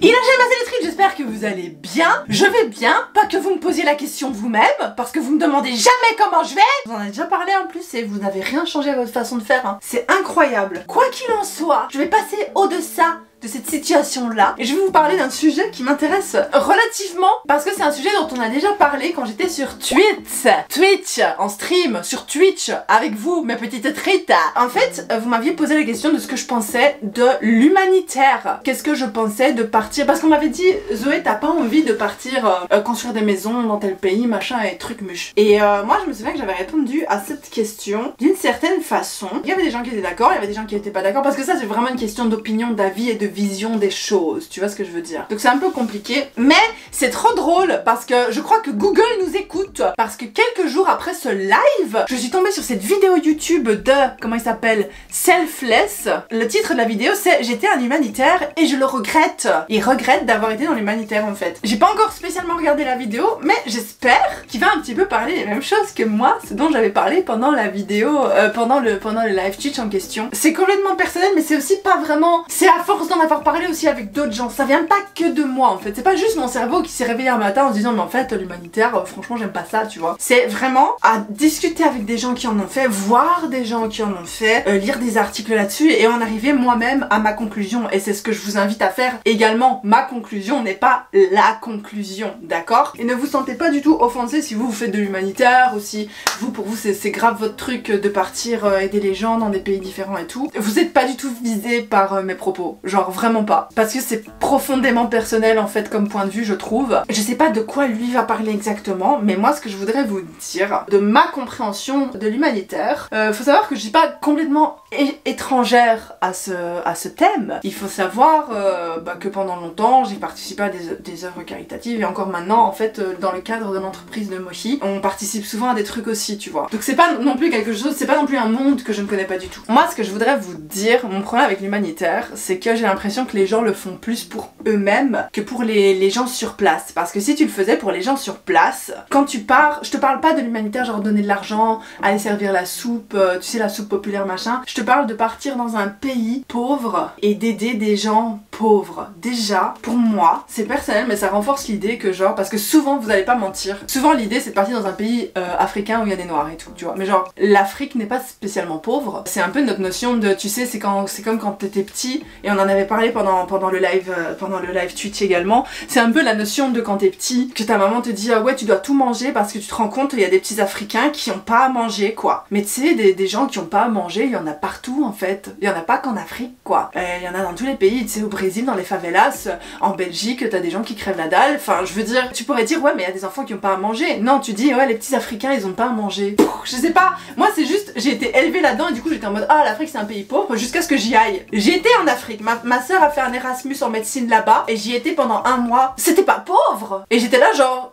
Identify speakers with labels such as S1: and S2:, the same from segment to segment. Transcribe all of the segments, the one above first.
S1: Il a jamais tripes, j'espère que vous allez bien. Je vais bien, pas que vous me posiez la question vous-même, parce que vous me demandez jamais comment je vais. Vous en avez déjà parlé en plus et vous n'avez rien changé à votre façon de faire. hein. C'est incroyable. Quoi qu'il en soit, je vais passer au-delà de cette situation-là et je vais vous parler d'un sujet qui m'intéresse relativement parce que c'est un sujet dont on a déjà parlé quand j'étais sur Twitch. Twitch, en stream, sur Twitch, avec vous, mes petites trites. En fait, vous m'aviez posé la question de ce que je pensais de l'humanitaire. Qu'est-ce que je pensais de partir? Parce qu'on m'avait dit, Zoé, t'as pas envie de partir euh, construire des maisons dans tel pays, machin et truc muche. Et euh, moi, je me souviens que j'avais répondu à cette question d'une certaine façon. Il y avait des gens qui étaient d'accord, il y avait des gens qui étaient pas d'accord, parce que ça, c'est vraiment une question d'opinion, d'avis et de vision des choses. Tu vois ce que je veux dire Donc c'est un peu compliqué, mais c'est trop drôle parce que je crois que Google nous écoute. Parce que quelques jours après ce live, je suis tombée sur cette vidéo YouTube de, comment il s'appelle Selfless. Le titre de la vidéo, c'est J'étais un humanitaire et je le regrette. Il regrette d'avoir été dans l'humanitaire en fait. J'ai pas encore spécialement regardé la vidéo, mais j'espère qu'il va un petit peu parler des mêmes choses que moi, ce dont j'avais parlé pendant la vidéo, euh, pendant le pendant le live Twitch en question. C'est complètement personnel, mais c'est aussi pas vraiment. C'est à force d'en avoir parlé aussi avec d'autres gens. Ça vient pas que de moi en fait. C'est pas juste mon cerveau qui s'est réveillé un matin en se disant mais en fait l'humanitaire, euh, franchement j'aime pas ça, tu vois. C'est vraiment à discuter avec des gens qui en ont fait, voir des gens qui en ont fait, euh, lire des articles là-dessus et en arriver moi-même à ma conclusion. Et c'est ce que je vous invite à faire également. Ma conclusion n'est pas la conclusion, d'accord? Et ne vous sentez pas du tout offensé si vous vous faites de l'humanitaire ou si vous pour vous c'est grave votre truc de partir euh, aider les gens dans des pays différents et tout. Vous êtes pas du tout visé par euh, mes propos, genre vraiment pas. Parce que c'est profondément personnel en fait comme point de vue je trouve. Je sais pas de quoi lui va parler exactement, mais moi ce que je voudrais vous dire de ma compréhension de l'humanitaire, euh, faut savoir que je suis pas complètement étrangère à ce, à ce thème. Il faut savoir euh, bah, que pendant longtemps j'ai participé à des, des œuvres caritatives et encore maintenant en fait euh, dans le cadre de l'entreprise de Moshi, on participe souvent à des trucs aussi, tu vois. Donc c'est pas non plus quelque chose, c'est pas non plus un monde que je ne connais pas du tout. Moi ce que je voudrais vous dire, mon problème avec l'humanitaire, c'est que j'ai l'impression que les gens le font plus pour eux-mêmes que pour les, les gens sur place. Parce que si tu le faisais pour les gens sur place, quand tu pars, je te parle pas de l'humanitaire genre donner de l'argent, aller servir la soupe, euh, tu sais la soupe populaire machin, je te parle de partir dans un pays pauvre et d'aider des gens pauvres. Déjà, pour moi, c'est personnel mais ça renforce l'idée que genre, parce que souvent vous allez pas mentir, souvent l'idée c'est de partir dans un pays euh, africain où il y a des noirs et tout, tu vois. Mais genre, l'Afrique n'est pas spécialement pauvre, c'est un peu notre notion de, tu sais, c'est quand c'est comme quand t'étais petit et on en avait parlé pendant, pendant le live euh, pendant le live Twitch également, c'est un peu la notion de quand t'es petit, que ta maman te dit ah ouais tu dois tout manger parce que tu te rends compte il y a des petits africains qui ont pas à manger quoi. Mais tu sais des, des gens qui ont pas à manger, il y en a partout en fait. Il y en a pas qu'en Afrique quoi. Euh, Il y en a dans tous les pays, tu sais au Brésil dans les favelas, en Belgique t'as des gens qui crèvent la dalle. Enfin je veux dire, tu pourrais dire ouais mais il y a des enfants qui ont pas à manger. Non tu dis ouais les petits africains ils ont pas à manger. Je sais pas, moi c'est juste j'ai été élevée là-dedans et du coup j'étais en mode ah l'Afrique c'est un pays pauvre jusqu'à ce que j'y aille. Été en Afrique, soeur a fait un Erasmus en médecine là-bas et j'y étais pendant un mois. C'était pas pauvre Et j'étais là genre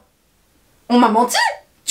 S1: on m'a menti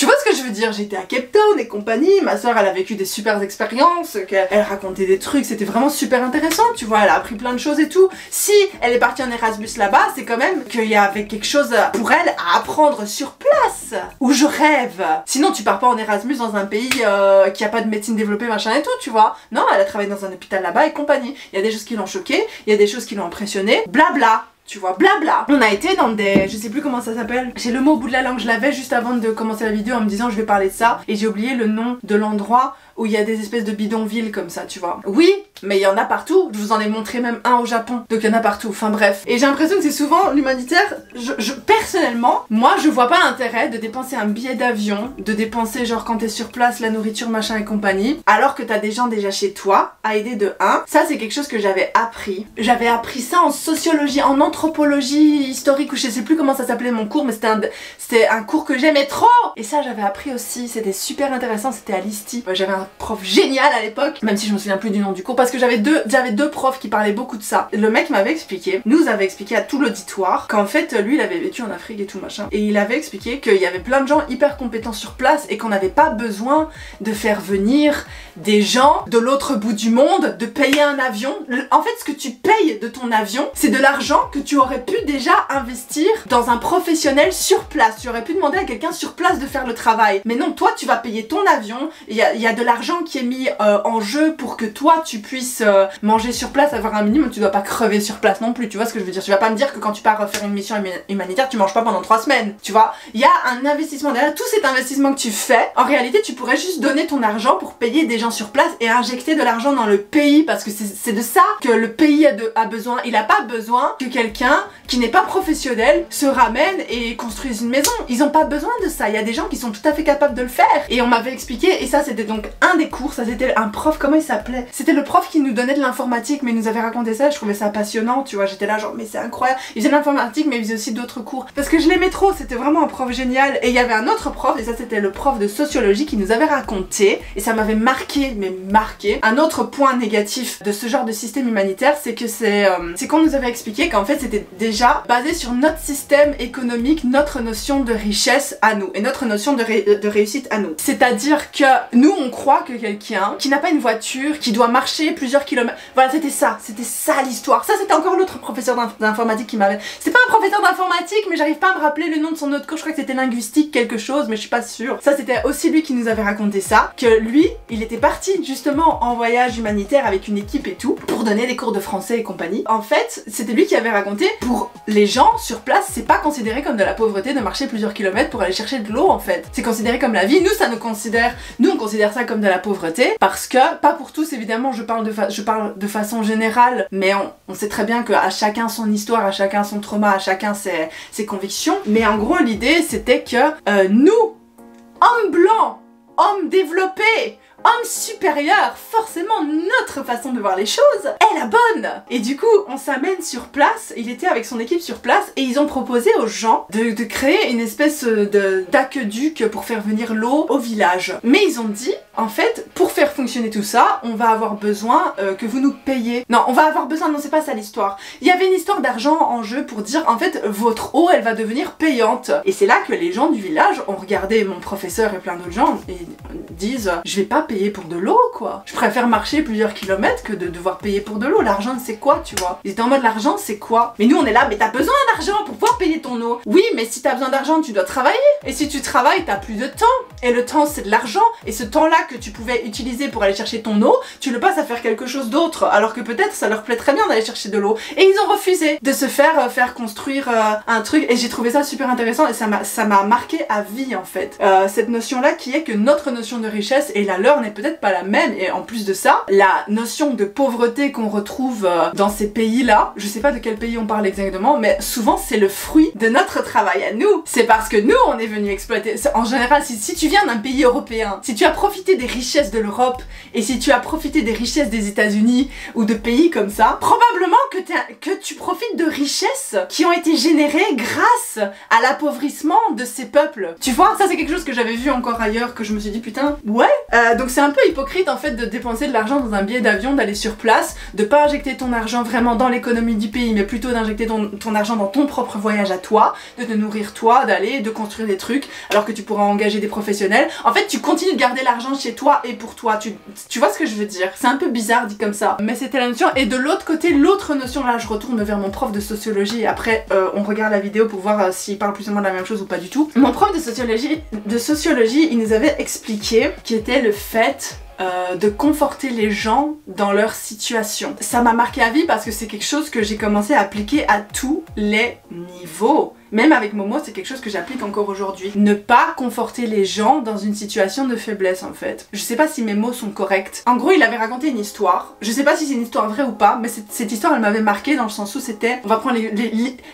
S1: tu vois ce que je veux dire? J'étais à Cape Town et compagnie, ma soeur elle a vécu des super expériences, elle racontait des trucs, c'était vraiment super intéressant, tu vois, elle a appris plein de choses et tout. Si elle est partie en Erasmus là-bas, c'est quand même qu'il y avait quelque chose pour elle à apprendre sur place. Où je rêve. Sinon tu pars pas en Erasmus dans un pays euh, qui a pas de médecine développée, machin et tout, tu vois. Non, elle a travaillé dans un hôpital là-bas et compagnie. Il y a des choses qui l'ont choquée, il y a des choses qui l'ont impressionnée, blabla tu vois, blabla. On a été dans des, je sais plus comment ça s'appelle. J'ai le mot au bout de la langue, je l'avais juste avant de commencer la vidéo en me disant je vais parler de ça et j'ai oublié le nom de l'endroit où il y a des espèces de bidonvilles comme ça, tu vois. Oui, mais il y en a partout. Je vous en ai montré même un au Japon. Donc il y en a partout. Enfin bref. Et j'ai l'impression que c'est souvent l'humanitaire. Je, personnellement, moi je vois pas l'intérêt de dépenser un billet d'avion, de dépenser genre quand t'es sur place la nourriture machin et compagnie, alors que t'as des gens déjà chez toi à aider de 1. Ça c'est quelque chose que j'avais appris. J'avais appris ça en sociologie, en anthropologie historique ou je sais plus comment ça s'appelait mon cours, mais c'était un, un cours que j'aimais trop. Et ça j'avais appris aussi. C'était super intéressant. C'était à l'ISTI. J'avais un prof génial à l'époque, même si je me souviens plus du nom du cours, parce que j'avais deux, j'avais deux profs qui parlaient beaucoup de ça. Le mec m'avait expliqué, nous avait expliqué à tout l'auditoire, qu'en fait lui il avait vécu en Afrique et tout machin, et il avait expliqué qu'il y avait plein de gens hyper compétents sur place et qu'on n'avait pas besoin de faire venir des gens de l'autre bout du monde, de payer un avion. En fait, ce que tu payes de ton avion, c'est de l'argent que tu aurais pu déjà investir dans un professionnel sur place. Tu aurais pu demander à quelqu'un sur place de faire le travail. Mais non, toi, tu vas payer ton avion. Il y y a de l'argent l'argent qui est mis euh, en jeu pour que toi tu puisses euh, manger sur place, avoir un minimum, tu dois pas crever sur place non plus, tu vois ce que je veux dire. Tu vas pas me dire que quand tu pars faire une mission humanitaire, tu manges pas pendant trois semaines, tu vois. Il y a un investissement derrière, tout cet investissement que tu fais, en réalité tu pourrais juste donner ton argent pour payer des gens sur place et injecter de l'argent dans le pays parce que c'est de ça que le pays a, a besoin. Il a pas besoin que quelqu'un qui n'est pas professionnel se ramène et construise une maison. Ils ont pas besoin de ça. Il y a des gens qui sont tout à fait capables de le faire. Et on m'avait expliqué, et ça c'était donc un des cours, ça c'était un prof, comment il s'appelait? C'était le prof qui nous donnait de l'informatique, mais il nous avait raconté ça, je trouvais ça passionnant, tu vois, j'étais là genre, mais c'est incroyable. Il faisait de l'informatique, mais il faisait aussi d'autres cours. Parce que je l'aimais trop, c'était vraiment un prof génial. Et il y avait un autre prof, et ça c'était le prof de sociologie qui nous avait raconté, et ça m'avait marqué, mais marqué. Un autre point négatif de ce genre de système humanitaire, c'est que c'est euh, c'est qu'on nous avait expliqué qu'en fait c'était déjà basé sur notre système économique, notre notion de richesse à nous, et notre notion de, de réussite à nous. C'est-à-dire que nous on croit que quelqu'un qui n'a pas une voiture, qui doit marcher plusieurs kilomètres, voilà c'était ça, c'était ça l'histoire. Ça c'était encore l'autre professeur d'informatique qui m'avait... C'est pas un professeur d'informatique, mais j'arrive pas à me rappeler le nom de son autre cours, je crois que c'était linguistique quelque chose, mais je suis pas sûre. Ça c'était aussi lui qui nous avait raconté ça, que lui, il était parti justement en voyage humanitaire avec une équipe et tout, pour donner des cours de français et compagnie. En fait, c'était lui qui avait raconté, pour les gens sur place, c'est pas considéré comme de la pauvreté de marcher plusieurs kilomètres pour aller chercher de l'eau en fait. C'est considéré comme la vie. Nous, ça nous considère, nous on considère ça comme de la pauvreté, parce que, pas pour tous évidemment, je parle de, je parle de façon générale, mais on, sait très bien qu'à chacun son histoire, à chacun son trauma, à chacun ses, convictions. Mais en gros, l'idée c'était que euh, nous, hommes blancs, hommes développés, homme supérieur, forcément notre façon de voir les choses est la bonne. Et du coup, on s'amène sur place, il était avec son équipe sur place, et ils ont proposé aux gens de, créer une espèce d'aqueduc pour faire venir l'eau au village. Mais ils ont dit, en fait, pour faire fonctionner tout ça, on va avoir besoin euh, que vous nous payiez. Non, on va avoir besoin, non c'est pas ça l'histoire. Il y avait une histoire d'argent en jeu pour dire, en fait, votre eau, elle va devenir payante. Et c'est là que les gens du village ont regardé mon professeur et plein d'autres gens et disent, je vais pas payer pour de l'eau, quoi. Je préfère marcher plusieurs kilomètres que de devoir payer pour de l'eau. L'argent, c'est quoi, tu vois? Ils étaient en mode, l'argent, c'est quoi? Mais nous, on est là, mais t'as besoin d'argent pour pouvoir payer ton eau. Oui, mais si t'as besoin d'argent, tu dois travailler. Et si tu travailles, t'as plus de temps. Et le temps, c'est de l'argent. Et ce temps-là que tu pouvais utiliser pour aller chercher ton eau, tu le passes à faire quelque chose d'autre. Alors que peut-être, ça leur plaît très bien d'aller chercher de l'eau. Et ils ont refusé de se faire euh, faire construire euh, un truc. Et j'ai trouvé ça super intéressant et ça m'a marqué à vie, en fait. Euh, cette notion-là qui est que notre notion de richesse et la leur n'est peut-être pas la même. Et en plus de ça, la notion de pauvreté qu'on retrouve euh, dans ces pays-là, je sais pas de quel pays on parle exactement, mais souvent c'est le fruit de notre travail à nous. C'est parce que nous, on est venu exploiter. En général, si, tu viens d'un pays européen, si tu as profité des richesses de l'Europe et si tu as profité des richesses des États-Unis ou de pays comme ça, probablement que, que tu profites de richesses qui ont été générées grâce à l'appauvrissement de ces peuples. Tu vois, ça c'est quelque chose que j'avais vu encore ailleurs que je me suis dit putain, ouais. Euh, donc c'est un peu hypocrite en fait de dépenser de l'argent dans un billet d'avion, d'aller sur place, de pas injecter ton argent vraiment dans l'économie du pays, mais plutôt d'injecter ton, argent dans ton propre voyage à toi, de te nourrir toi, d'aller, de construire des trucs, alors que tu pourras engager des professionnels. En fait, tu continues de garder l'argent chez toi et pour toi. Tu, tu vois ce que je veux dire? C'est un peu bizarre dit comme ça, mais c'était la notion. Et de l'autre côté, l'autre notion, là je retourne vers mon prof de sociologie et après euh, on regarde la vidéo pour voir euh, s'il parle plus ou moins de la même chose ou pas du tout. Mon prof de sociologie, de sociologie, il nous avait expliqué qui était le fait euh, de conforter les gens dans leur situation. Ça m'a marqué à vie parce que c'est quelque chose que j'ai commencé à appliquer à tous les niveaux. Même avec Momo, c'est quelque chose que j'applique encore aujourd'hui. Ne pas conforter les gens dans une situation de faiblesse en fait. Je sais pas si mes mots sont corrects. En gros, il avait raconté une histoire. Je sais pas si c'est une histoire vraie ou pas, mais cette, histoire elle m'avait marqué dans le sens où c'était, on va prendre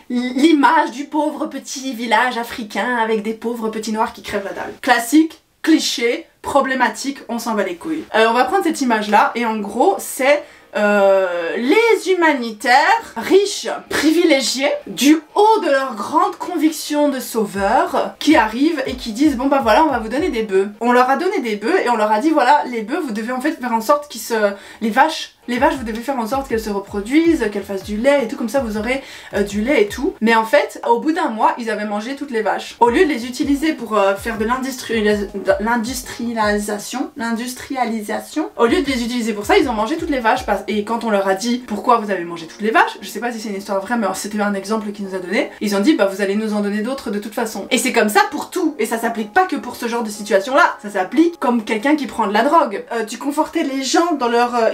S1: l'image du pauvre petit village africain avec des pauvres petits noirs qui crèvent la dalle. Classique, cliché, problématique, on s'en va les couilles. Euh, on va prendre cette image-là et en gros, c'est euh, les humanitaires riches, privilégiés, du haut de leur grande conviction de sauveur, qui arrivent et qui disent bon bah voilà on va vous donner des bœufs. On leur a donné des bœufs et on leur a dit voilà les bœufs vous devez en fait faire en sorte qu'ils se... les vaches les vaches vous devez faire en sorte qu'elles se reproduisent, qu'elles fassent du lait et tout, comme ça vous aurez euh, du lait et tout. Mais en fait, au bout d'un mois, ils avaient mangé toutes les vaches. Au lieu de les utiliser pour euh, faire de l'industrialisation, l'industrialisation, au lieu de les utiliser pour ça, ils ont mangé toutes les vaches. Et quand on leur a dit pourquoi vous avez mangé toutes les vaches, je sais pas si c'est une histoire vraie, mais c'était un exemple qu'ils nous a donné, ils ont dit bah vous allez nous en donner d'autres de toute façon. Et c'est comme ça pour tout. Et ça s'applique pas que pour ce genre de situation là, ça s'applique comme quelqu'un qui prend de la drogue. Euh, tu confortais les gens dans leur euh,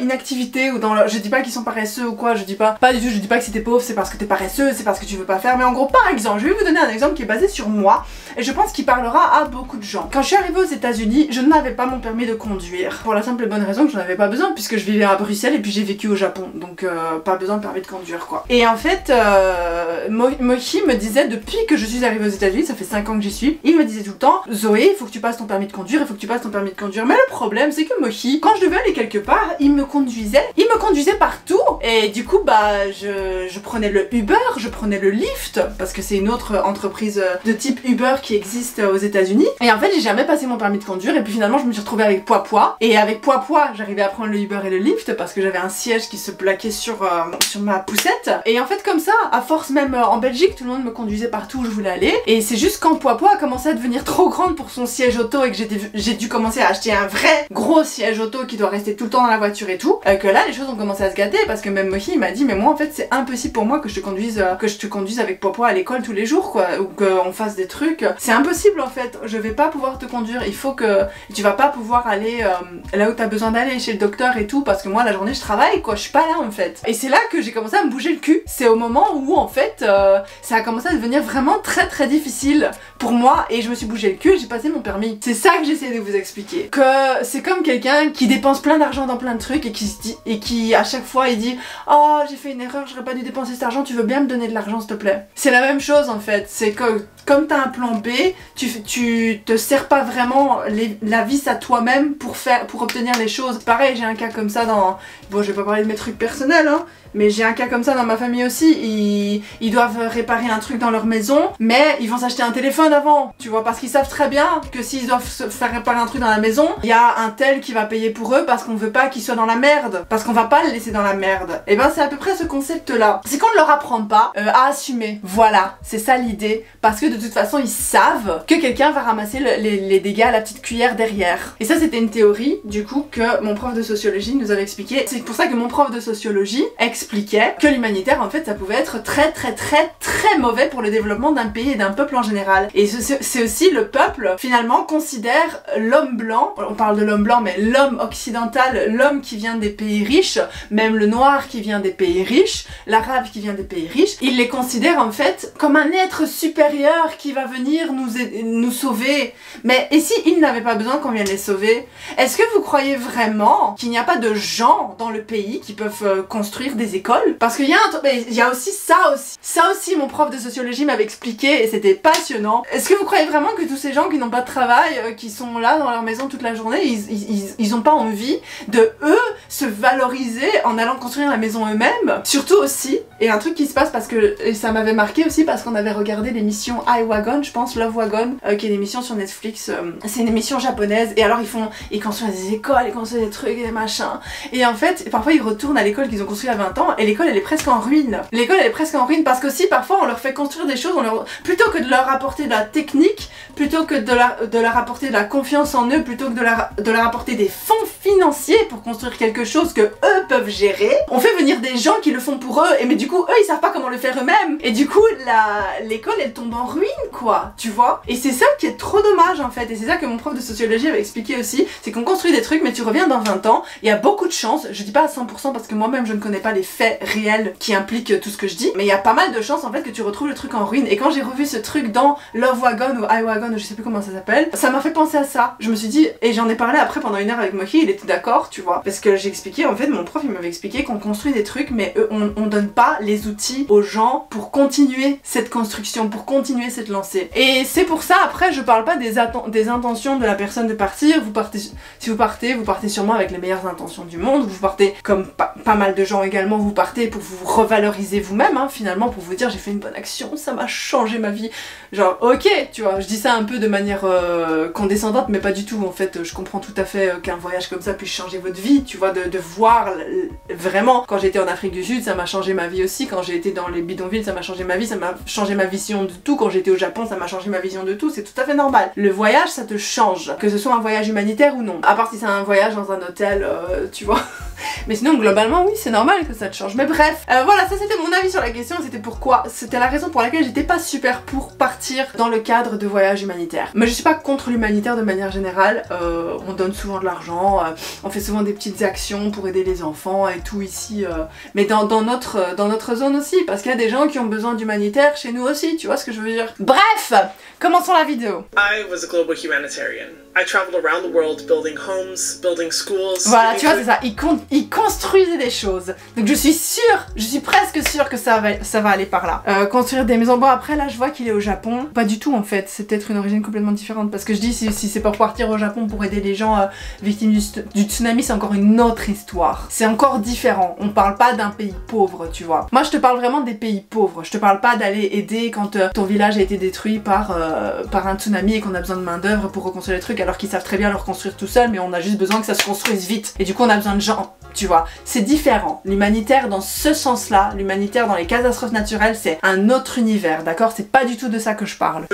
S1: ou dans leur... Je dis pas qu'ils sont paresseux ou quoi, je dis pas... Pas du tout, je dis pas que si t'es pauvre c'est parce que t'es paresseux, c'est parce que tu veux pas faire. Mais en gros, par exemple, je vais vous donner un exemple qui est basé sur moi et je pense qu'il parlera à beaucoup de gens. Quand je suis arrivée aux états unis je n'avais pas mon permis de conduire. Pour la simple et bonne raison que j'en avais pas besoin puisque je vivais à Bruxelles et puis j'ai vécu au Japon. Donc euh, pas besoin de permis de conduire quoi. Et en fait, euh, Mochi me disait depuis que je suis arrivée aux états unis ça fait 5 ans que j'y suis, il me disait tout le temps Zoé, il faut que tu passes ton permis de conduire, il faut que tu passes ton permis de conduire. Mais le problème c'est que Mochi, quand je devais aller quelque part, il me conduisait, il me conduisait partout et du coup bah je, je prenais le Uber, je prenais le Lyft parce que c'est une autre entreprise de type Uber qui existe aux États-Unis. Et en fait, j'ai jamais passé mon permis de conduire et puis finalement, je me suis retrouvée avec poids et avec poids, j'arrivais à prendre le Uber et le Lyft parce que j'avais un siège qui se plaquait sur euh, sur ma poussette. Et en fait, comme ça, à force même euh, en Belgique, tout le monde me conduisait partout où je voulais aller. Et c'est juste quand poids a commencé à devenir trop grande pour son siège auto et que j'ai dû commencer à acheter un vrai gros siège auto qui doit rester tout le temps dans la voiture et tout, euh, que là, les choses ont commencé à se gâter parce que même Mohi m'a dit, mais moi en fait, c'est impossible pour moi que je te conduise que je te conduise avec Popo à l'école tous les jours quoi ou qu'on fasse des trucs. C'est impossible en fait. Je vais pas pouvoir te conduire. Il faut que tu vas pas pouvoir aller euh, là où t'as besoin d'aller chez le docteur et tout parce que moi la journée je travaille quoi. Je suis pas là en fait. Et c'est là que j'ai commencé à me bouger le cul. C'est au moment où en fait euh, ça a commencé à devenir vraiment très très difficile pour moi et je me suis bougé le cul j'ai passé mon permis. C'est ça que j'essaie de vous expliquer. Que c'est comme quelqu'un qui dépense plein d'argent dans plein de trucs et qui se dit et qui à chaque fois il dit oh j'ai fait une erreur j'aurais pas dû dépenser cet argent tu veux bien me donner de l'argent s'il te plaît? C'est la même chose en fait, c'est que comme t'as un plan B, tu, tu te sers pas vraiment la vis à toi-même pour faire pour obtenir les choses. Pareil, j'ai un cas comme ça dans... Bon, je vais pas parler de mes trucs personnels, hein, mais j'ai un cas comme ça dans ma famille aussi. Ils, doivent réparer un truc dans leur maison, mais ils vont s'acheter un téléphone avant, tu vois, parce qu'ils savent très bien que s'ils doivent faire réparer un truc dans la maison, il y a un tel qui va payer pour eux parce qu'on veut pas qu'ils soient dans la merde, parce qu'on va pas les laisser dans la merde. Et ben c'est à peu près ce concept-là. C'est qu'on ne leur apprend pas euh, à assumer. Voilà, c'est ça l'idée, parce que de toute façon ils savent que quelqu'un va ramasser les, dégâts à la petite cuillère derrière. Et ça c'était une théorie, du coup, que mon prof de sociologie nous avait expliqué. C'est pour ça que mon prof de sociologie expliquait que l'humanitaire en fait ça pouvait être très très très très mauvais pour le développement d'un pays et d'un peuple en général. Et c'est aussi le peuple finalement considère l'homme blanc, on parle de l'homme blanc mais l'homme occidental, l'homme qui vient des pays riches, même le noir qui vient des pays riches, l'arabe qui vient des pays riches, il les considère en fait comme un être supérieur qui va venir nous, nous sauver. Mais et si ils n'avaient pas besoin qu'on vienne les sauver? Est-ce que vous croyez vraiment qu'il n'y a pas de gens dans le pays qui peuvent euh, construire des écoles? Parce qu'il y a un mais il y a aussi ça aussi. Ça aussi mon prof de sociologie m'avait expliqué et c'était passionnant. Est-ce que vous croyez vraiment que tous ces gens qui n'ont pas de travail euh, qui sont là dans leur maison toute la journée ils, ils, ils, ont pas envie de eux se valoriser en allant construire la maison eux-mêmes? Surtout aussi et un truc qui se passe parce que ça m'avait marqué aussi parce qu'on avait regardé l'émission iWagon je pense Love Wagon euh, qui est une émission sur Netflix euh, c'est une émission japonaise et alors ils font ils construisent des écoles ils construisent des trucs des machins et en fait parfois ils retournent à l'école qu'ils ont construit à 20 ans et l'école elle est presque en ruine. L'école elle est presque en ruine parce qu'aussi parfois on leur fait construire des choses, on leur... plutôt que de leur apporter de la technique, plutôt que de leur, de leur apporter de la confiance en eux, plutôt que de leur, de leur apporter des fonds financiers pour construire quelque chose que eux peuvent gérer, on fait venir des gens qui le font pour eux et mais du coup eux ils savent pas comment le faire eux-mêmes. Et du coup l'école elle tombe en ruine quoi, tu vois. Et c'est ça qui est trop dommage en fait et c'est ça que mon prof de sociologie avait expliqué aussi, c'est qu'on construit des trucs mais tu reviens dans 20 ans, il y a beaucoup de chances, je dis pas à 100% parce que moi-même je ne connais pas les faits réels qui impliquent tout ce que je dis, mais il y a pas mal de chances en fait que tu retrouves le truc en ruine. Et quand j'ai revu ce truc dans Love Wagon ou I Wagon, je sais plus comment ça s'appelle, ça m'a fait penser à ça. Je me suis dit, et j'en ai parlé après pendant une heure avec Moki, il était d'accord, tu vois. Parce que j'ai expliqué, en fait, mon prof il m'avait expliqué qu'on construit des trucs, mais on, on donne pas les outils aux gens pour continuer cette construction, pour continuer cette lancée penser. Et c'est pour ça, après, je parle pas des, des intentions de la personne de partir. Vous partez, si vous partez, vous partez sûrement avec les meilleures intentions du monde. Vous partez, comme pas, mal de gens également, vous partez pour vous revaloriser vous-même, hein, finalement, pour vous dire j'ai fait une bonne action, ça m'a changé ma vie. Genre, ok, tu vois, je dis ça un peu de manière euh, condescendante, mais pas du tout. En fait, je comprends tout à fait euh, qu'un voyage comme ça puisse changer votre vie, tu vois, de, de voir vraiment. Quand j'étais en Afrique du Sud, ça m'a changé ma vie aussi. Quand j'ai été dans les bidonvilles, ça m'a changé ma vie, ça m'a changé ma vision de tout. Quand au Japon, ça m'a changé ma vision de tout. C'est tout à fait normal. Le voyage, ça te change, que ce soit un voyage humanitaire ou non. À part si c'est un voyage dans un hôtel, euh, tu vois. Mais sinon, globalement, oui, c'est normal que ça te change. Mais bref, euh, voilà, ça c'était mon avis sur la question. C'était pourquoi, c'était la raison pour laquelle j'étais pas super pour partir dans le cadre de voyage humanitaire. Mais je suis pas contre l'humanitaire de manière générale. Euh, on donne souvent de l'argent, euh, on fait souvent des petites actions pour aider les enfants et tout ici. Mais dans, notre, dans notre zone aussi, parce qu'il y a des gens qui ont besoin d'humanitaire chez nous aussi, tu vois ce que je veux dire? Bref, commençons la vidéo.
S2: I was a global. I traveled around the world building homes, building schools.
S1: Voilà, tu vois, c'est ça. Il, il construisait des choses. Donc je suis sûre, je suis presque sûre que ça va, ça va aller par là. Euh, construire des maisons. Bon, après, là, je vois qu'il est au Japon. Pas du tout, en fait. C'est peut-être une origine complètement différente. Parce que je dis, si, c'est pour partir au Japon pour aider les gens euh, victimes du, tsunami, c'est encore une autre histoire. C'est encore différent. On parle pas d'un pays pauvre, tu vois. Moi, je te parle vraiment des pays pauvres. Je te parle pas d'aller aider quand euh, ton village a été détruit par, par un tsunami et qu'on a besoin de main-d'œuvre pour reconstruire les trucs alors qu'ils savent très bien le reconstruire tout seul, mais on a juste besoin que ça se construise vite. Et du coup, on a besoin de gens, tu vois. C'est différent. L'humanitaire, dans ce sens-là, l'humanitaire dans les catastrophes naturelles, c'est un autre univers, d'accord? C'est pas du tout de ça que je parle.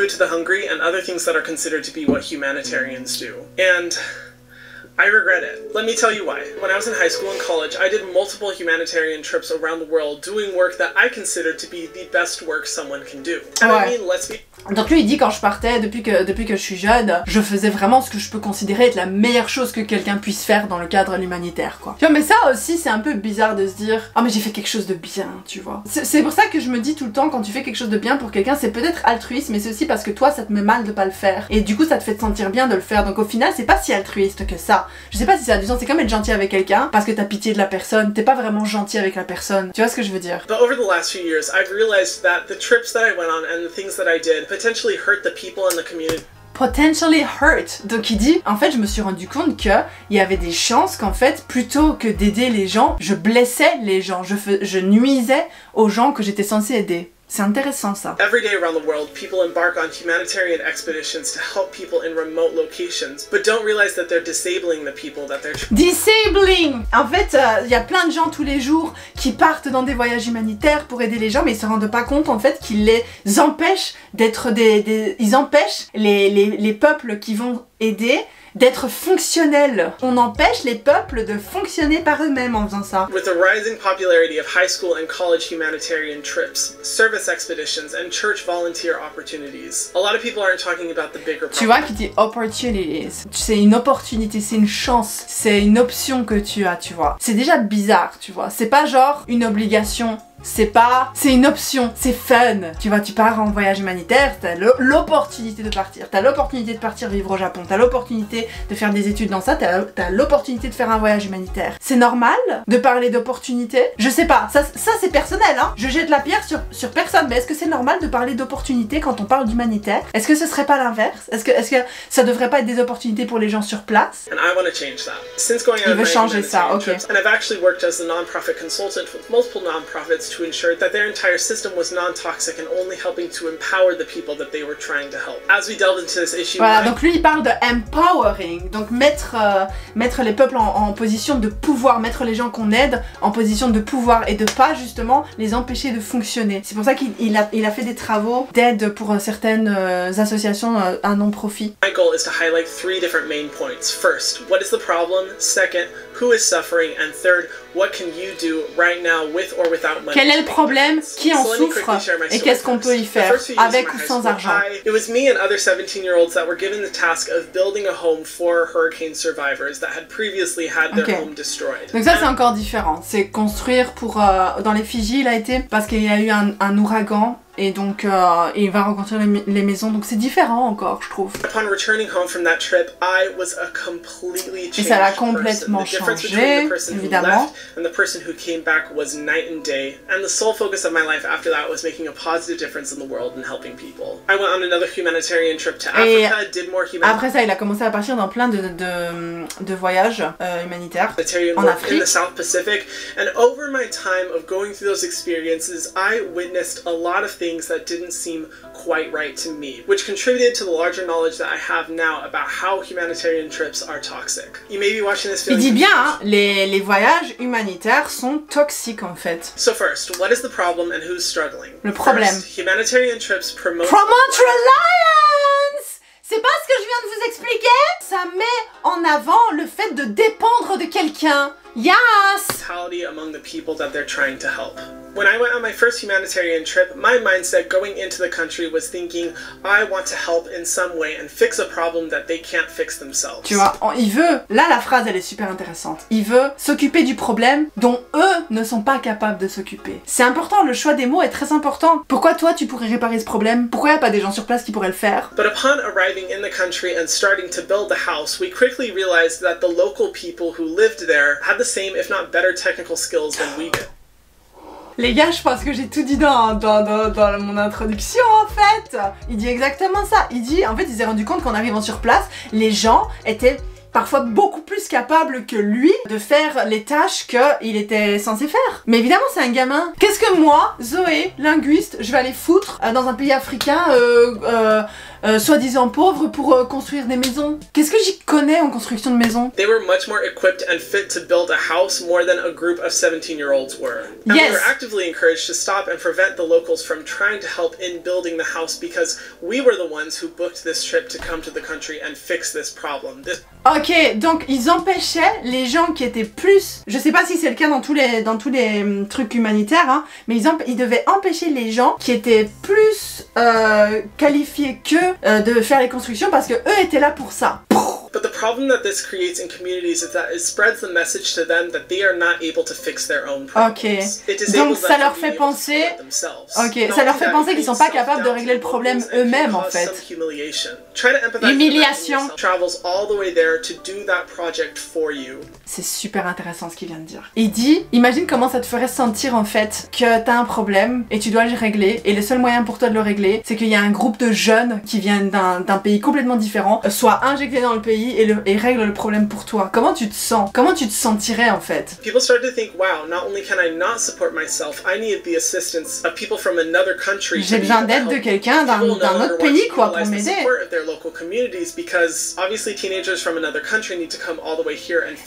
S2: I regret it. Let me tell you why. When I was in high school and college, I did multiple humanitarian trips around the world doing work that I considered to be the best work someone can do. And I mean, let's be
S1: donc lui il dit quand je partais, depuis que, depuis que je suis jeune, je faisais vraiment ce que je peux considérer être la meilleure chose que quelqu'un puisse faire dans le cadre humanitaire quoi. Tu vois mais ça aussi c'est un peu bizarre de se dire ah oh, mais j'ai fait quelque chose de bien tu vois. C'est pour ça que je me dis tout le temps quand tu fais quelque chose de bien pour quelqu'un c'est peut-être altruiste mais c'est aussi parce que toi ça te met mal de pas le faire et du coup ça te fait te sentir bien de le faire donc au final c'est pas si altruiste que ça. Je sais pas si ça a du sens c'est comme être gentil avec quelqu'un parce que t'as pitié de la personne t'es pas vraiment gentil avec la personne tu vois ce que je veux dire?
S2: But over the last few years I've realized that the trips that I went on and the things that I did potentially hurt the people in the community.
S1: Potentially hurt. Donc il dit, en fait, je me suis rendu compte que il y avait des chances qu'en fait, plutôt que d'aider les gens, je blessais les gens, je, je nuisais aux gens que j'étais censé aider. C'est intéressant ça.
S2: Every day around the world, people embark on humanitarian expeditions to help people in remote locations, but don't realize that they're disabling the people that they're
S1: Disabling En fait, euh, il y a plein de gens tous les jours qui partent dans des voyages humanitaires pour aider les gens, mais ils se rendent pas compte en fait qu'ils les empêchent d'être des, des, Ils empêchent les, les, les peuples qui vont aider d'être fonctionnel. On empêche les peuples de fonctionner par eux-mêmes en faisant ça.
S2: With the rising popularity of high school and college humanitarian trips, service expeditions and church volunteer opportunities, a lot of people aren't talking about the bigger
S1: Tu vois qui dit opportunities. C'est une opportunité, c'est une chance, c'est une option que tu as, tu vois. C'est déjà bizarre, tu vois. C'est pas genre une obligation c'est pas, c'est une option, c'est fun. Tu vois, tu pars en voyage humanitaire, t'as l'opportunité de partir, t'as l'opportunité de partir vivre au Japon, t'as l'opportunité de faire des études dans ça, t'as l'opportunité de faire un voyage humanitaire. C'est normal de parler d'opportunité? Je sais pas, ça, ça c'est personnel, hein. Je jette la pierre sur, sur personne, mais est-ce que c'est normal de parler d'opportunité quand on parle d'humanitaire? Est-ce que ce serait pas l'inverse? Est-ce que, est-ce que ça devrait pas être des opportunités pour les gens sur place? Il veut changer ça, ok.
S2: And I've actually worked as a non-profit consultant with multiple non-profits to ensure that their entire system was non-toxic and only helping to empower the people that they were trying to help. As we delve into this issue,
S1: voilà, donc lui il parle de empowering, donc mettre euh, mettre les peuples en, en, position de pouvoir, mettre les gens qu'on aide en position de pouvoir et de pas justement les empêcher de fonctionner. C'est pour ça qu'il a, il a fait des travaux d'aide pour euh, certaines euh, associations euh, à non-profit.
S2: My goal is to highlight three different main points. First, what is the problem? Second, who is suffering? And third, what can you do right now with or without money?
S1: Quel est le problème? Qui en souffre? Et qu'est-ce qu'on peut y faire? Avec ou sans argent?
S2: It was me and other 17-year-olds that were given the task of building a home for hurricane survivors that had previously had their home destroyed.
S1: Donc ça c'est encore différent. C'est construire pour... Euh, dans les Fidji il a été parce qu'il y a eu un, un ouragan et donc euh, il va rencontrer les, les maisons, donc c'est différent encore, je trouve.
S2: Upon returning home from that trip, I was a completely
S1: Et ça l'a complètement changé, évidemment.
S2: left and the person who came back was night and day. And the sole focus of my life after that was making a positive difference in the world and helping people. I went on another humanitarian trip to
S1: Et
S2: Africa, did more humanitarian
S1: Après ça, il a commencé à partir dans plein de, de, de voyages euh, humanitaires. En Afrique.
S2: the South Pacific. And over my time of going through those experiences, I witnessed a lot of things that didn't seem quite right to me, which contributed to the larger knowledge that I have now about how humanitarian trips are toxic. You may be watching this
S1: Il
S2: feeling
S1: dit bien, hein, les, les voyages humanitaires sont toxiques en fait.
S2: So first, what is the problem and who's struggling?
S1: Le problème.
S2: First, humanitarian trips promote
S1: Promote reliance C'est pas ce que je viens de vous expliquer? Ça met en avant le fait de dépendre de quelqu'un. Yes
S2: mentality among the people that they're trying to help. When I went on my first humanitarian trip, my mindset going into the country was thinking, I want to help in some way and fix a problem that they can't fix themselves.
S1: Tu vois, il veut, là la phrase elle est super intéressante, il veut s'occuper du problème dont eux ne sont pas capables de s'occuper. C'est important, le choix des mots est très important. Pourquoi toi tu pourrais réparer ce problème? Pourquoi y a pas des gens sur place qui pourraient le faire?
S2: But upon arriving in the country and starting to build the house, we quickly realized that the local people who lived there had the same, if not better,
S1: Les gars, je pense que j'ai tout dit dans, dans, dans, dans mon introduction en fait. Il dit exactement ça. Il dit, en fait, il s'est rendu compte qu'en arrivant sur place, les gens étaient parfois beaucoup plus capables que lui de faire les tâches qu'il était censé faire. Mais évidemment, c'est un gamin. Qu'est-ce que moi, Zoé, linguiste, je vais aller foutre euh, dans un pays africain euh, euh, euh, soi-disant pauvre pour euh, construire des maisons Qu'est-ce que j'y connais en construction de maisons?
S2: They were much more equipped and fit to build a house more than a group of 17 year olds were. And we
S1: Yes.
S2: were actively encouraged to stop and prevent the locals from trying to help in building the house because we were the ones who booked this trip to come to the country and fix this problem. This
S1: Ok, donc ils empêchaient les gens qui étaient plus, je sais pas si c'est le cas dans tous les dans tous les hum, trucs humanitaires, hein, mais ils, ils devaient empêcher les gens qui étaient plus euh, qualifiés qu'eux euh, de faire les constructions parce que eux étaient là pour ça.
S2: But the problem that this creates in communities is that it spreads the message to them that they are not able to fix their own problems.
S1: Ok.
S2: It disables
S1: Donc, ça leur fait penser-. Ok,
S2: Not
S1: ça leur fait penser qu'ils sont pas capables de régler le problème eux-mêmes, en fait.
S2: humiliation. Try to empathize with that
S1: Humiliation.
S2: yourself. Travels all the way there to do that project for you.
S1: C'est super intéressant ce qu'il vient de dire. Il dit, imagine comment ça te ferait sentir en fait que t'as un problème et tu dois le régler et le seul moyen pour toi de le régler, c'est qu'il y a un groupe de jeunes qui viennent d'un pays complètement différent, soit injectés dans le pays et, le, et règlent le problème pour toi. Comment tu te sens? Comment tu te sentirais en fait?
S2: People started to think, wow, not only can I not support myself, I need the assistance of people from another country. to
S1: J'ai
S2: be
S1: besoin d'aide de quelqu'un d'un autre pays quoi pour m'aider.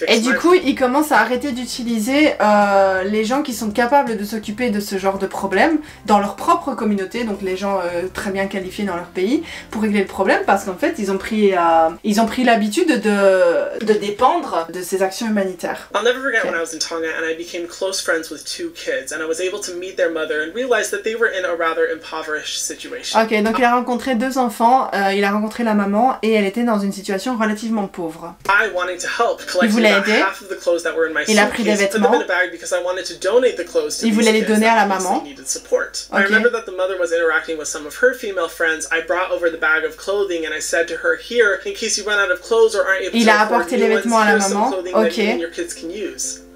S1: Et du coup, il commence à arrêter d'utiliser euh, les gens qui sont capables de s'occuper de ce genre de problème dans leur propre communauté, donc les gens euh, très bien qualifiés dans leur pays, pour régler le problème, parce qu'en fait, ils ont pris, euh, ils ont pris l'habitude de, de dépendre de ces actions humanitaires.
S2: I'll never forget
S1: Okay.
S2: when I was in Tonga and I became close friends with two kids, and I was able to meet their mother and realize that they were in a rather impoverished situation.
S1: Ok, donc il a rencontré deux enfants, euh, il a rencontré la maman et elle était dans une situation relativement pauvre.
S2: I wanting to help, collecting
S1: voulait aider.
S2: half of the clothes that were in my
S1: Il a pris des vêtements.
S2: a bag because I wanted to donate the clothes to
S1: Il voulait les donner à la maman.
S2: support. I remember that the mother was interacting with some of her female friends. I brought over the bag of clothing and I said to her, "Here, in case you run out of clothes
S1: Il a apporté les vêtements à la maman. Ok.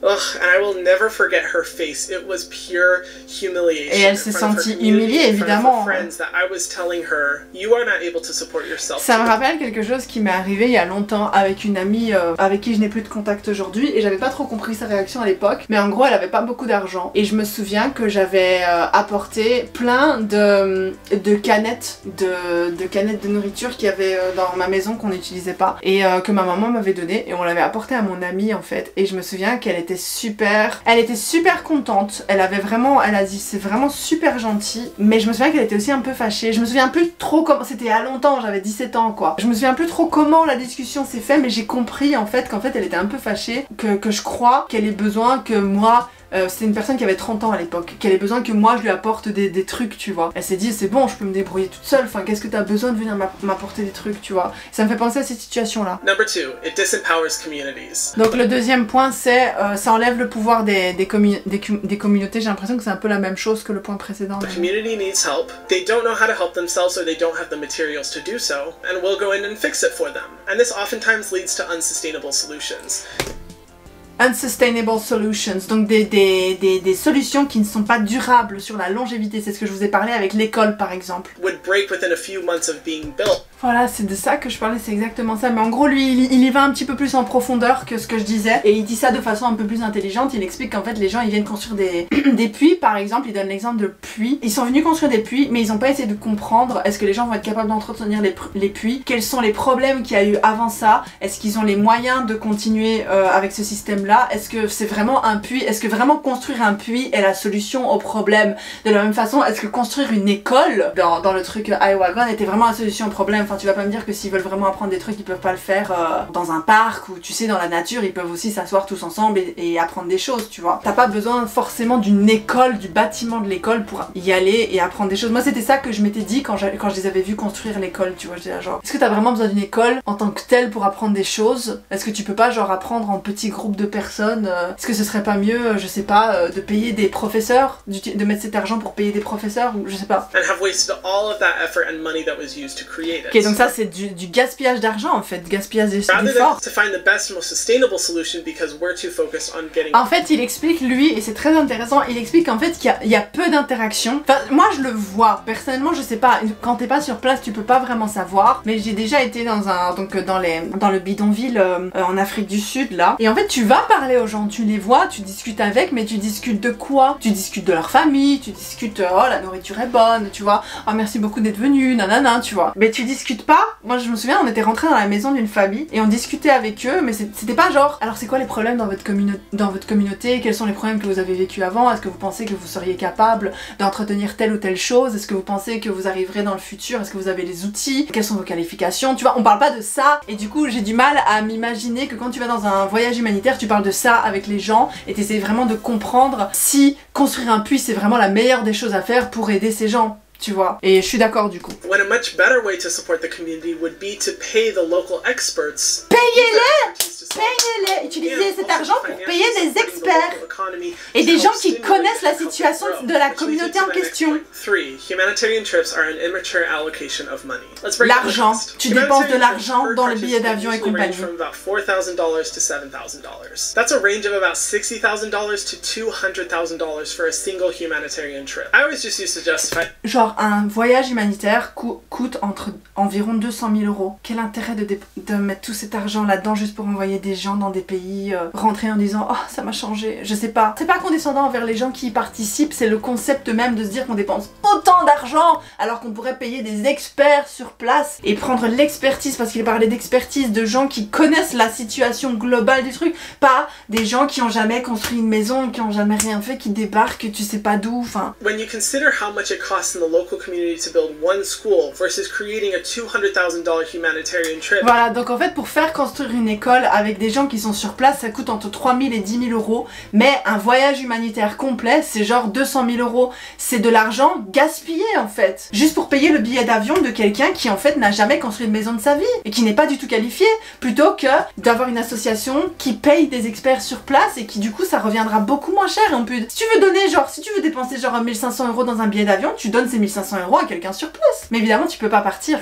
S2: That you and your kids can use." Ugh, and I will never forget her face. It was pure humiliation.
S1: Et elle s'est sentie humiliée, évidemment.
S2: friends that I was telling her, "You are not able to support yourself."
S1: Ça me rappelle quelque chose qui m'est arrivé il y a longtemps avec une amie euh, avec qui je n'ai plus de contact aujourd'hui et j'avais pas trop compris sa réaction à l'époque. Mais en gros, elle avait pas beaucoup d'argent et je me souviens que j'avais euh, apporté plein de, de canettes de, de canettes de nourriture qu'il y avait euh, dans ma maison qu'on n'utilisait pas et que ma maman m'avait donné et on l'avait apporté à mon amie en fait. Et je me souviens qu'elle était super, elle était super contente. Elle avait vraiment, elle a dit c'est vraiment super gentil. Mais je me souviens qu'elle était aussi un peu fâchée. Je me souviens plus trop comment, c'était a longtemps, j'avais 17 ans quoi. Je me souviens plus trop comment la discussion s'est faite, mais j'ai compris en fait qu'en fait elle était un peu fâchée, que, que je crois qu'elle ait besoin que moi euh, c'était une personne qui avait 30 ans à l'époque, qui avait besoin que moi je lui apporte des, des trucs, tu vois. Elle s'est dit, c'est bon, je peux me débrouiller toute seule, enfin, qu'est-ce que t'as besoin de venir m'app- m'apporter des trucs, tu vois? Ça me fait penser à cette situation-là.
S2: Number two, it disempowers communities.
S1: Donc le deuxième point, c'est euh, ça enlève le pouvoir des, des, commu- des, com- des communautés. J'ai l'impression que c'est un peu la même chose que le point précédent.
S2: The community needs help. They don't know how to help themselves or they don't have the materials to do so, and we'll go in and fix it for them. And this oftentimes leads to unsustainable solutions.
S1: Unsustainable solutions, donc des, des, des, des solutions qui ne sont pas durables sur la longévité. C'est ce que je vous ai parlé avec l'école par exemple.
S2: Would break within a few months of being built.
S1: Voilà, c'est de ça que je parlais, c'est exactement ça. Mais en gros, lui, il, y va un petit peu plus en profondeur que ce que je disais. Et il dit ça de façon un peu plus intelligente. Il explique qu'en fait, les gens, ils viennent construire des, des puits, par exemple. Il donne l'exemple de puits. Ils sont venus construire des puits, mais ils n'ont pas essayé de comprendre est-ce que les gens vont être capables d'entretenir les, les puits? Quels sont les problèmes qu'il y a eu avant ça? Est-ce qu'ils ont les moyens de continuer euh, avec ce système-là? Est-ce que c'est vraiment un puits? Est-ce que vraiment construire un puits est la solution au problème? De la même façon, est-ce que construire une école dans, dans le truc iWagon était vraiment la solution au problème? Enfin, tu vas pas me dire que s'ils veulent vraiment apprendre des trucs, ils peuvent pas le faire euh, dans un parc ou tu sais, dans la nature, ils peuvent aussi s'asseoir tous ensemble et, apprendre des choses, tu vois. T'as pas besoin forcément d'une école, du bâtiment de l'école pour y aller et apprendre des choses. Moi, c'était ça que je m'étais dit quand, j'a- quand je les avais vus construire l'école, tu vois. J'étais genre, est-ce que t'as vraiment besoin d'une école en tant que telle pour apprendre des choses? Est-ce que tu peux pas, genre, apprendre en petits groupes de personnes euh, Est-ce que ce serait pas mieux, euh, je sais pas, de payer des professeurs, de mettre cet argent pour payer des professeurs je sais pas?
S2: Wasted all of that effort and money that was used to create it.
S1: Ok, donc ça, c'est du, du gaspillage d'argent en fait, gaspillage d'efforts. En fait, il explique, lui, et c'est très intéressant, il explique en fait qu'il y a, il y a peu d'interaction. Enfin, moi je le vois, personnellement, je sais pas, quand t'es pas sur place, tu peux pas vraiment savoir, mais j'ai déjà été dans un, donc euh, dans les, dans le bidonville euh, euh, en Afrique du Sud, là, et en fait, tu vas parler aux gens, tu les vois, tu discutes avec, mais tu discutes de quoi? Tu discutes de leur famille, tu discutes, oh, la nourriture est bonne, tu vois, oh, merci beaucoup d'être venu, nanana, tu vois. Mais tu discutes pas, moi je me souviens, on était rentré dans la maison d'une famille, et on discutait avec eux, mais c'était pas genre, alors c'est quoi les problèmes dans votre, commune- dans votre communauté? Quels sont les problèmes que vous avez vécu avant? Est-ce que vous pensez que vous seriez capable d'entretenir telle ou telle chose? Est-ce que vous pensez que vous arriverez dans le futur? Est-ce que vous avez les outils? Quelles sont vos qualifications? Tu vois, on parle pas de ça, et du coup j'ai du mal à m'imaginer que quand tu vas dans un voyage humanitaire, tu parles de ça avec les gens, et t'essayes vraiment de comprendre si construire un puits c'est vraiment la meilleure des choses à faire pour aider ces gens. Tu vois, et je suis d'accord du coup.
S2: when a much better way to support the community would be to pay the local experts.
S1: Payez-les
S2: Payez-les
S1: Utilisez cet argent pour payer des experts et des gens qui connaissent la situation de la communauté en question.
S2: 3. Humanitarian trips are an immature allocation of money. Let's break down the
S1: L'argent. Tu dépenses de l'argent dans le billet d'avion et compagnie.
S2: From about $4,000 to $7,000. That's a range of about $60,000 to $200,000 for a single humanitarian trip. I always just used to justify
S1: Genre un voyage humanitaire cou- coûte entre environ 200 000 euros. Quel intérêt de, de mettre tout cet argent là-dedans juste pour envoyer des gens dans des pays, euh, rentrer en disant oh ça m'a changé, je sais pas. C'est pas condescendant envers les gens qui y participent, c'est le concept même de se dire qu'on dépense autant d'argent alors qu'on pourrait payer des experts sur place et prendre l'expertise parce qu'il parlait d'expertise de gens qui connaissent la situation globale du truc, pas des gens qui ont jamais construit une maison, qui ont jamais rien fait, qui débarquent, tu sais pas d'où, enfin.
S2: When you consider how much it costs in the local community to build one school versus creating a $200,000 humanitarian trip,
S1: Voilà, donc en fait, pour faire construire une école avec des gens qui sont sur place, ça coûte entre 3000 et 10 000 euros. Mais un voyage humanitaire complet, c'est genre 200 000 euros. C'est de l'argent gaspillé en fait. Juste pour payer le billet d'avion de quelqu'un qui en fait n'a jamais construit une maison de sa vie et qui n'est pas du tout qualifié. Plutôt que d'avoir une association qui paye des experts sur place et qui du coup ça reviendra beaucoup moins cher. Et on peut... Si tu veux donner genre, si tu veux dépenser genre 1500 euros dans un billet d'avion, tu donnes ces 1500 euros à quelqu'un sur place. Mais évidemment, tu peux pas partir.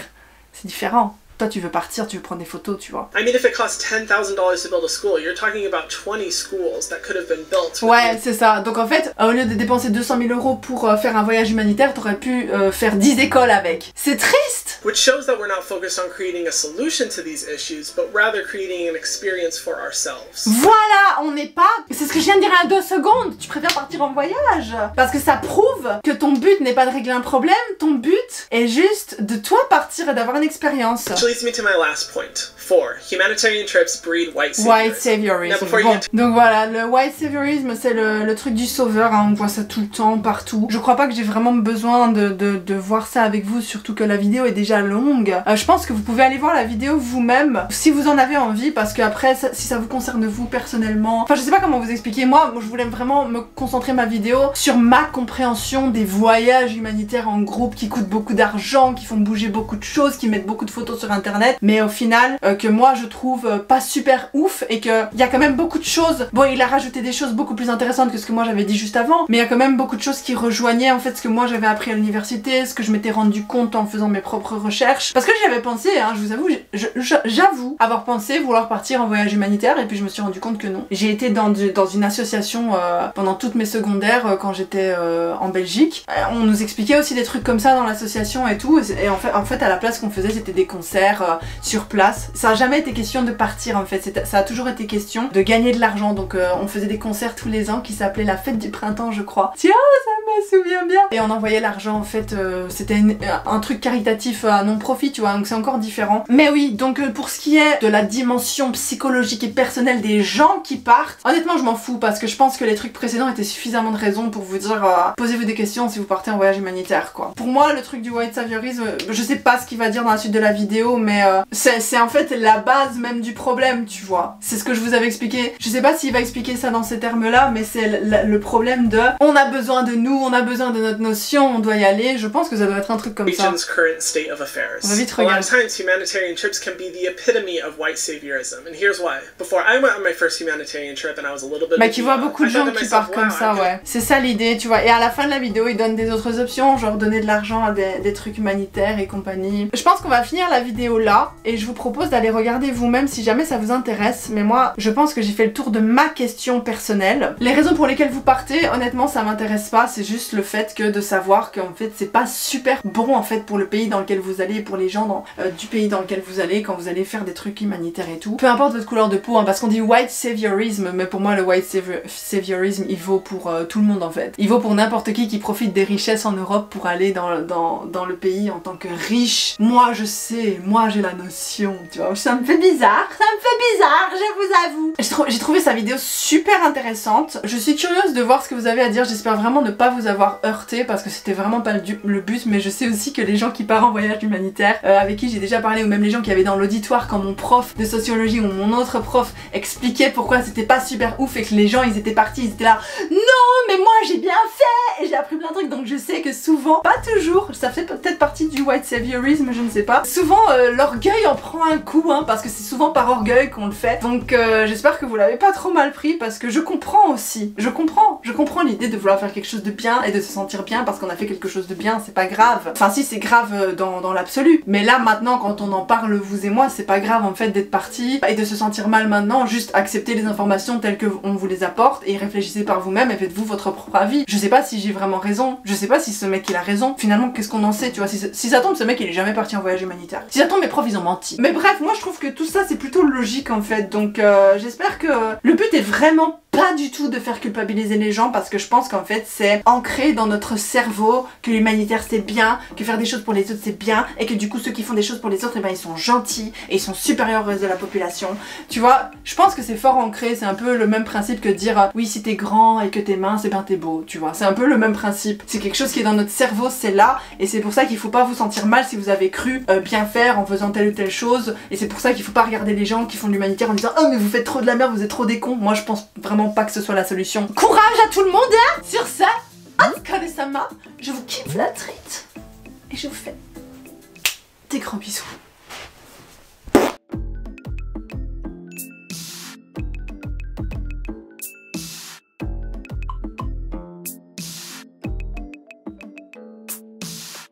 S1: C'est différent. Toi, tu veux partir, tu veux prendre des photos, tu vois.
S2: I mean, if it costs $10,000 to build a school, you're talking about 20 schools that could have been built. with
S1: Ouais, c'est ça. Donc en fait, au lieu de dépenser 200 000 euros pour euh, faire un voyage humanitaire, t'aurais pu euh, faire 10 écoles avec. C'est triste
S2: Which shows that we're not focused on creating a solution to these issues, but rather creating an experience for ourselves.
S1: Voilà, on n'est pas... C'est ce que je viens de dire à deux secondes. Tu préfères partir en voyage? Parce que ça prouve que ton but n'est pas de régler un problème, ton but est juste de toi partir et d'avoir une expérience.
S2: Leads me to my last point. Four, humanitarian trips breed white
S1: White
S2: saviorism. Now,
S1: Bon. Donc voilà, le white saviorism, c'est le, le truc du sauveur, hein, on voit ça tout le temps, partout. Je crois pas que j'ai vraiment besoin de, de, de voir ça avec vous, surtout que la vidéo est déjà déjà longue. Euh, je pense que vous pouvez aller voir la vidéo vous-même si vous en avez envie parce que après si ça vous concerne vous personnellement, enfin je sais pas comment vous expliquer. Moi, je voulais vraiment me concentrer ma vidéo sur ma compréhension des voyages humanitaires en groupe qui coûtent beaucoup d'argent, qui font bouger beaucoup de choses, qui mettent beaucoup de photos sur internet, mais au final euh, que moi je trouve euh, pas super ouf et que il y a quand même beaucoup de choses. Bon, il a rajouté des choses beaucoup plus intéressantes que ce que moi j'avais dit juste avant, mais il y a quand même beaucoup de choses qui rejoignaient en fait ce que moi j'avais appris à l'université, ce que je m'étais rendu compte en faisant mes propres recherches. Parce que j'avais pensé, hein, je vous avoue, j'avoue avoir pensé vouloir partir en voyage humanitaire et puis je me suis rendu compte que non. J'ai été dans, une association euh, pendant toutes mes secondaires quand j'étais en Belgique. on nous expliquait aussi des trucs comme ça dans l'association et tout. Et en fait à la place qu'on faisait, c'était des concerts sur place. Ça a jamais été question de partir en fait. Ça a toujours été question de gagner de l'argent. Donc on faisait des concerts tous les ans qui s'appelaient la fête du printemps, je crois. Tiens, ça me souvient bien. Et on envoyait l'argent en fait. c'était un truc caritatif à non profit, tu vois. Donc c'est encore différent. Mais oui, donc pour ce qui est de la dimension psychologique et personnelle des gens qui partent, honnêtement, je m'en fous parce que je pense que les trucs précédents étaient suffisamment de raisons pour vous dire euh, posez-vous des questions si vous partez en voyage humanitaire, quoi. Pour moi, le truc du white saviorisme, je sais pas ce qu'il va dire dans la suite de la vidéo, mais euh, c'est en fait la base même du problème, tu vois. C'est ce que je vous avais expliqué. Je sais pas s'il va expliquer ça dans ces termes-là, mais c'est le, problème de on a besoin de nous, on a besoin de notre notion, on doit y aller. Je pense que ça doit être un truc comme ça. On va vite regarder.
S2: can be the epitome of white saviorism, and here's why. Before I went on my first humanitarian trip and I was a little bit.
S1: Mais tu vois beaucoup de gens qui partent comme ça, ouais. C'est ça l'idée, tu vois. Et à la fin de la vidéo, ils donnent des autres options, genre donner de l'argent à des, des, trucs humanitaires et compagnie. Je pense qu'on va finir la vidéo là, et je vous propose d'aller regarder vous-même si jamais ça vous intéresse. Mais moi, je pense que j'ai fait le tour de ma question personnelle. Les raisons pour lesquelles vous partez, honnêtement, ça m'intéresse pas. C'est juste le fait que de savoir qu'en fait, c'est pas super bon en fait pour le pays dans lequel vous allez, pour les gens dans, euh, du pays dans lequel vous allez quand vous allez faire des trucs humanitaires et tout. Peu importe votre couleur de peau, hein, parce qu'on dit white saviorisme, mais pour moi le white saviorisme il vaut pour euh, tout le monde en fait. Il vaut pour n'importe qui qui profite des richesses en Europe pour aller dans, dans, dans, le pays en tant que riche. Moi je sais, moi j'ai la notion, tu vois. Ça me fait bizarre, ça me fait bizarre, je vous avoue. J'ai trouvé sa vidéo super intéressante. Je suis curieuse de voir ce que vous avez à dire. J'espère vraiment ne pas vous avoir heurté parce que c'était vraiment pas le, but, mais je sais aussi que les gens qui partent en voyage humanitaire, euh, avec qui j'ai déjà parlé, ou même les gens qui avaient dans l'auditoire quand mon prof de sociologie ou mon autre prof expliquait pourquoi c'était pas super ouf et que les gens ils étaient partis, ils étaient là non mais moi j'ai bien fait et j'ai appris plein de trucs donc je sais que souvent, pas toujours, ça fait peut-être partie du white saviorisme, je ne sais pas, souvent euh, l'orgueil en prend un coup hein, parce que c'est souvent par orgueil qu'on le fait. Donc euh, j'espère que vous l'avez pas trop mal pris parce que je comprends aussi, je comprends, je comprends l'idée de vouloir faire quelque chose de bien et de se sentir bien parce qu'on a fait quelque chose de bien, c'est pas grave, enfin si c'est grave euh, dans, dans l'absolu. Mais là maintenant quand on en parle vous et moi c'est pas grave en fait d'être parti et de se sentir mal maintenant, juste accepter les informations telles que on vous les apporte et réfléchissez par vous-même et faites-vous votre propre avis. Je sais pas si j'ai vraiment raison, je sais pas si ce mec il a raison. Finalement, qu'est-ce qu'on en sait, tu vois? Si, si, ça tombe, ce mec il est jamais parti en voyage humanitaire. Si ça tombe, mes profs ils ont menti. Mais bref, moi je trouve que tout ça c'est plutôt logique en fait, donc euh, j'espère que le but est vraiment pas du tout de faire culpabiliser les gens parce que je pense qu'en fait c'est ancré dans notre cerveau que l'humanitaire c'est bien, que faire des choses pour les autres c'est bien et que du coup ceux qui font des choses pour les autres eh ben ils sont gentils et ils sont supérieurs au reste de la population. Tu vois, je pense que c'est fort ancré, c'est un peu le même principe que dire euh, oui si t'es grand et que t'es mince et ben t'es beau, tu vois. C'est un peu le même principe. C'est quelque chose qui est dans notre cerveau, c'est là et c'est pour ça qu'il faut pas vous sentir mal si vous avez cru euh, bien faire en faisant telle ou telle chose et c'est pour ça qu'il faut pas regarder les gens qui font de l'humanitaire en disant oh mais vous faites trop de la merde, vous êtes trop des cons. Moi je pense vraiment pas que ce soit la solution. Courage à tout le monde hein Sur ça, Sama, je vous kiffe la trite et je vous fais des grands bisous.